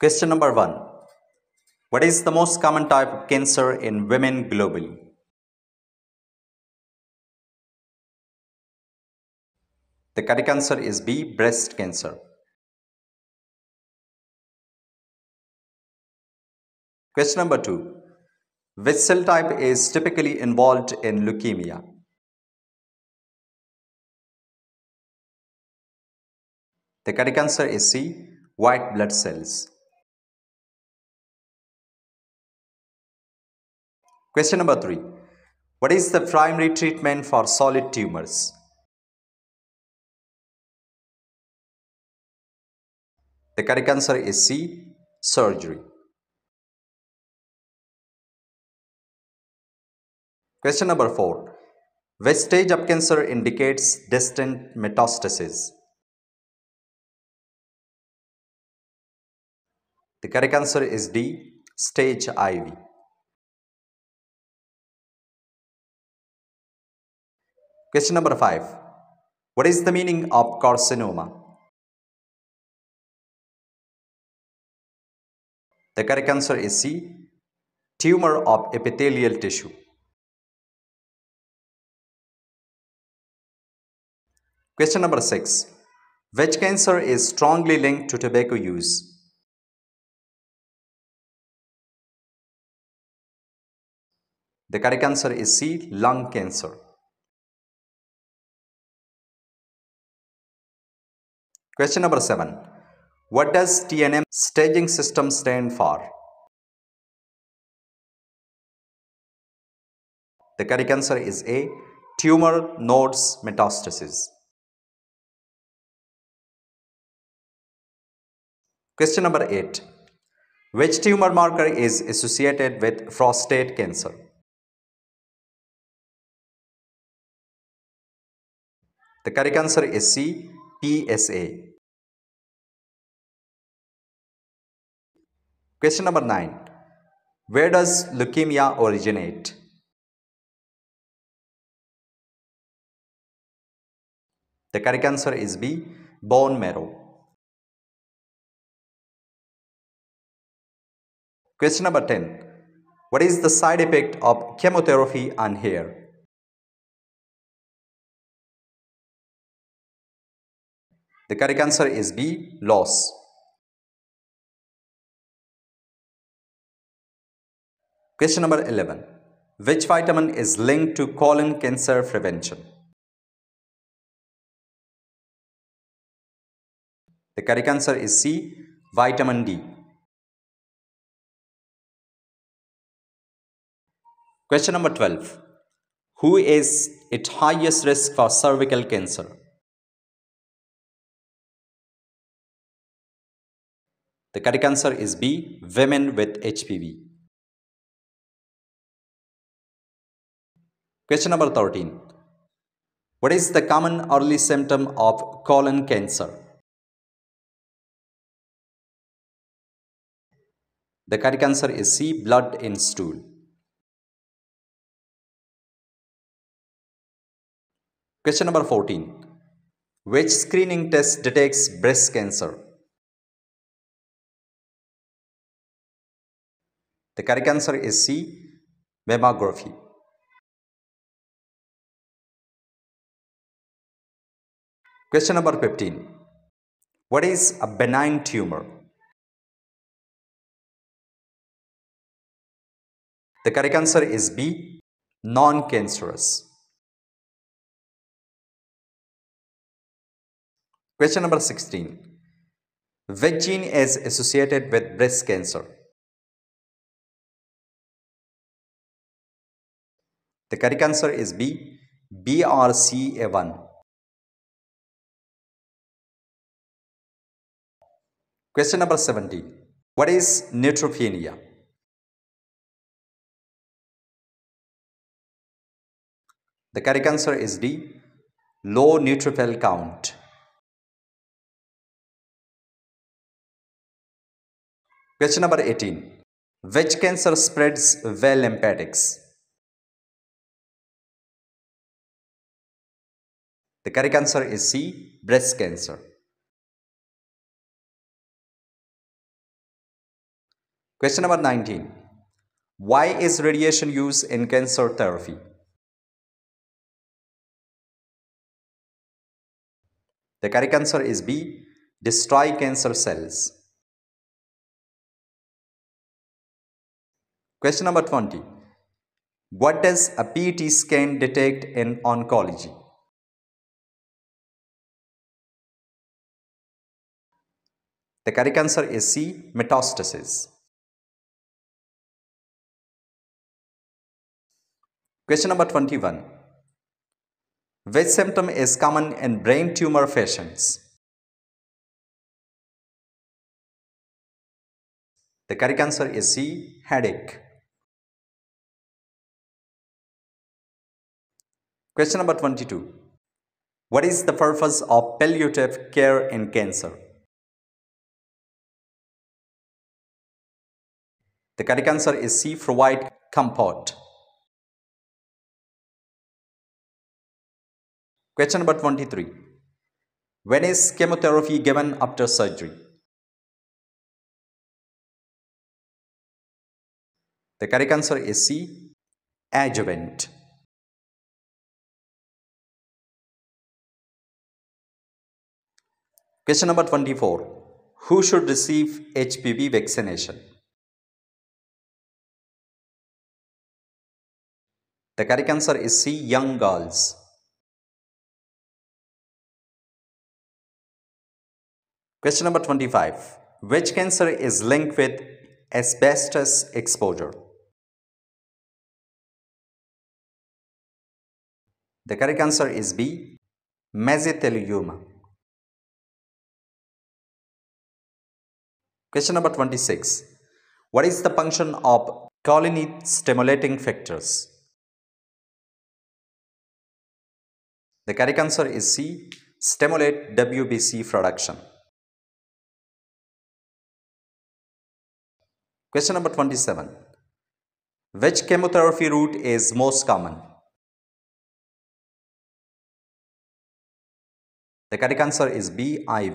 Question number one What is the most common type of cancer in women globally? The correct answer is B breast cancer. Question number two Which cell type is typically involved in leukemia? The correct answer is C white blood cells. Question number three What is the primary treatment for solid tumors? The correct answer is C surgery. Question number four Which stage of cancer indicates distant metastasis? The correct answer is D stage IV. Question number 5. What is the meaning of carcinoma? The correct answer is C. Tumor of epithelial tissue. Question number 6. Which cancer is strongly linked to tobacco use? The correct answer is C. Lung cancer. Question number 7. What does TNM staging system stand for? The correct answer is A. Tumor nodes metastasis. Question number 8. Which tumor marker is associated with prostate cancer? The correct answer is C. PSA. Question number 9. Where does leukemia originate? The correct answer is B. Bone marrow. Question number 10. What is the side effect of chemotherapy on hair? The correct answer is B. Loss. Question number 11. Which vitamin is linked to colon cancer prevention? The correct answer is C. Vitamin D. Question number 12. Who is at highest risk for cervical cancer? The correct answer is B. Women with HPV. Question number 13. What is the common early symptom of colon cancer? The correct answer is C. Blood in stool. Question number 14. Which screening test detects breast cancer? The correct answer is C. Mammography. Question number 15. What is a benign tumor? The correct answer is B. Non-cancerous. Question number 16. Which gene is associated with breast cancer? The correct answer is B. BRCA1. Question number 17. What is neutropenia? The correct answer is D. Low neutrophil count. Question number 18. Which cancer spreads well lymphatics? The correct answer is C. Breast cancer. Question number 19. Why is radiation used in cancer therapy? The correct answer is B. Destroy cancer cells. Question number 20. What does a PET scan detect in oncology? The correct answer is C. Metastasis. Question number 21. Which symptom is common in brain tumor patients? The correct answer is C. Headache. Question number 22. What is the purpose of palliative care in cancer? The correct answer is C. Provide comfort. Question number 23. When is chemotherapy given after surgery? The correct answer is C. Adjuvant. Question number 24. Who should receive HPV vaccination? The correct answer is C. Young girls. Question number 25. Which cancer is linked with asbestos exposure? The correct answer is B. Mesothelioma. Question number 26. What is the function of colony stimulating factors? The correct answer is C. Stimulate WBC production. Question number 27. Which chemotherapy route is most common? The correct answer is B. IV.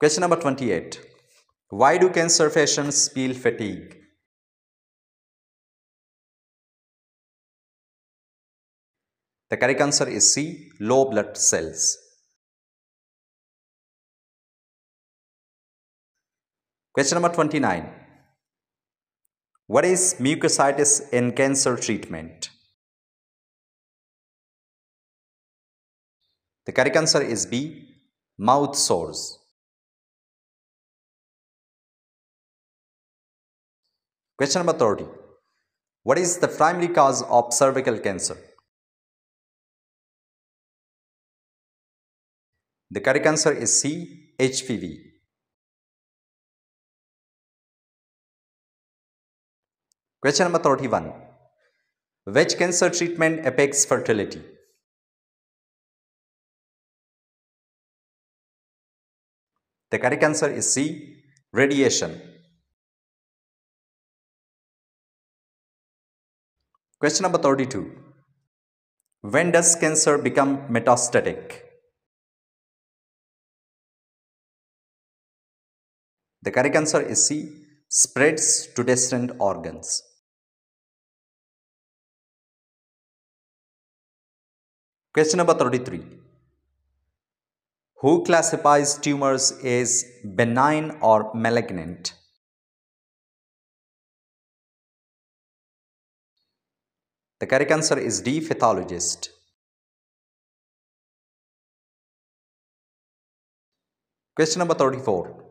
Question number 28. Why do cancer patients feel fatigue? The correct answer is C. Low blood cells. Question number 29. What is mucositis in cancer treatment? The correct answer is B. Mouth sores. Question number 30. What is the primary cause of cervical cancer? The correct answer is C. HPV. Question number 31. Which cancer treatment affects fertility? The correct answer is C. Radiation. Question number 32. When does cancer become metastatic? The correct answer is C. Spreads to distant organs. Question number 33. Who classifies tumors as benign or malignant? The correct answer is D. Pathologist. Question number 34.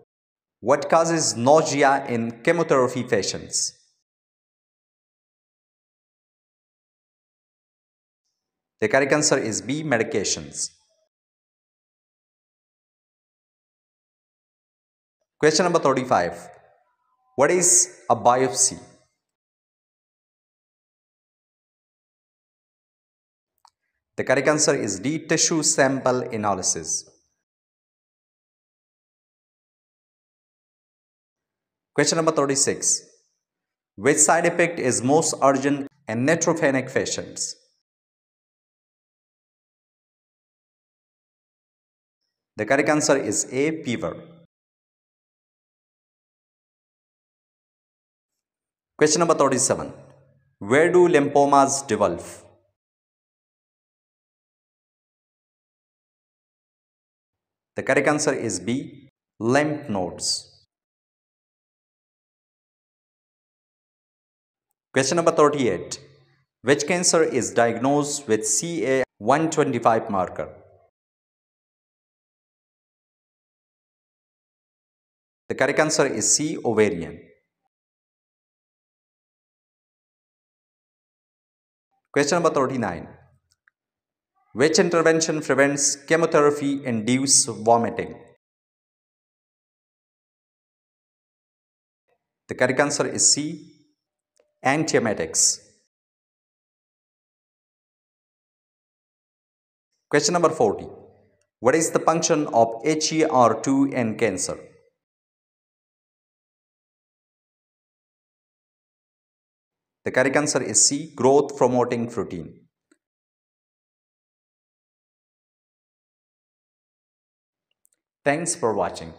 What causes nausea in chemotherapy patients? The correct answer is B. Medications. Question number 35. What is a biopsy? The correct answer is D. Tissue sample analysis. Question number 36. Which side effect is most urgent in neutropenic patients? The correct answer is A. Fever. Question number 37. Where do lymphomas develop? The correct answer is B. Lymph nodes. Question number 38. Which cancer is diagnosed with CA125 marker? The correct answer is C. Ovarian. Question number 39. Which intervention prevents chemotherapy induced vomiting? The correct answer is C. Antiemetics. Question number 40. What is the function of HER2 in cancer? The correct answer is C. Growth promoting protein. Thanks for watching.